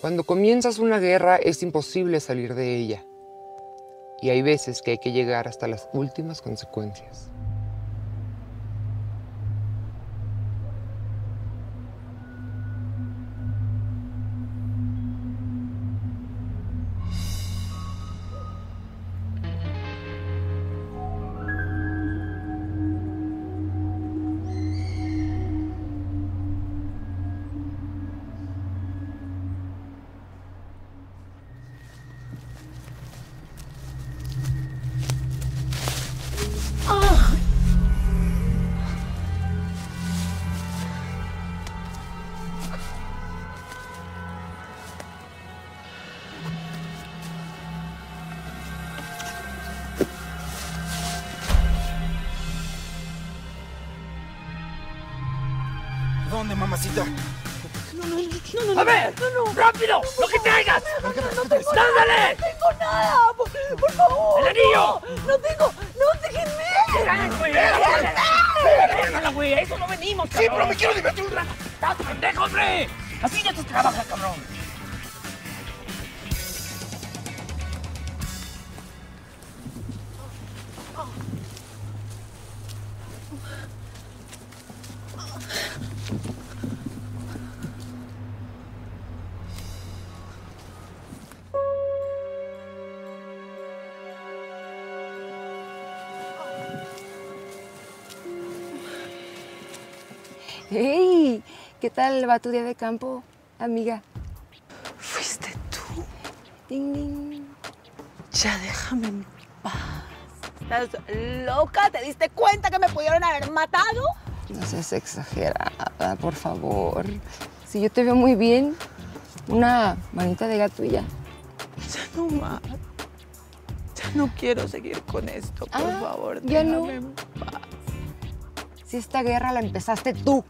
Cuando comienzas una guerra es imposible salir de ella. Y hay veces que hay que llegar hasta las últimas consecuencias. ¿Dónde, mamacita? No, no, no, no. ¡A ver! No, no. ¡Rápido! ¡Lo que traigas! No, no, no tengo no tengo nada. Por, favor. ¡El anillo! No, no tengo. No, déjenme. ¡Déjala, güey! ¡A eso no venimos, cabrón! Sí, pero me quiero divertir un rato. ¡Estás pendejo, hombre! Así ya te trabaja, cabrón. ¡Hey! ¿Qué tal va tu día de campo, amiga? Fuiste tú. Ding, ding. Ya déjame en paz. ¿Estás loca? ¿Te diste cuenta que me pudieron haber matado? No seas exagerada, por favor. Si yo te veo muy bien, una manita de gato y ya. Ya no más. Ya no quiero seguir con esto, por Ah, favor. ya no. déjame en paz. Si esta guerra la empezaste tú.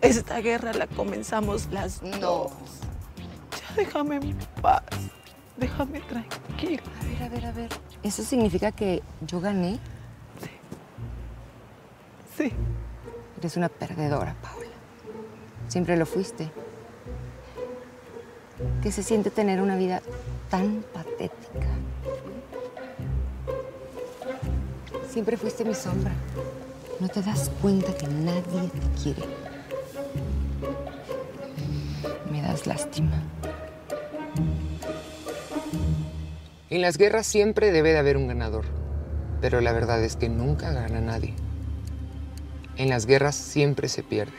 Esta guerra la comenzamos las dos. Ya déjame en paz. Déjame tranquila. A ver, a ver, a ver. ¿Eso significa que yo gané? Sí. Eres una perdedora, Paula. Siempre lo fuiste. ¿Qué se siente tener una vida tan patética? Siempre fuiste mi sombra. ¿No te das cuenta que nadie te quiere? Me das lástima. En las guerras siempre debe de haber un ganador, pero la verdad es que nunca gana nadie. En las guerras siempre se pierde.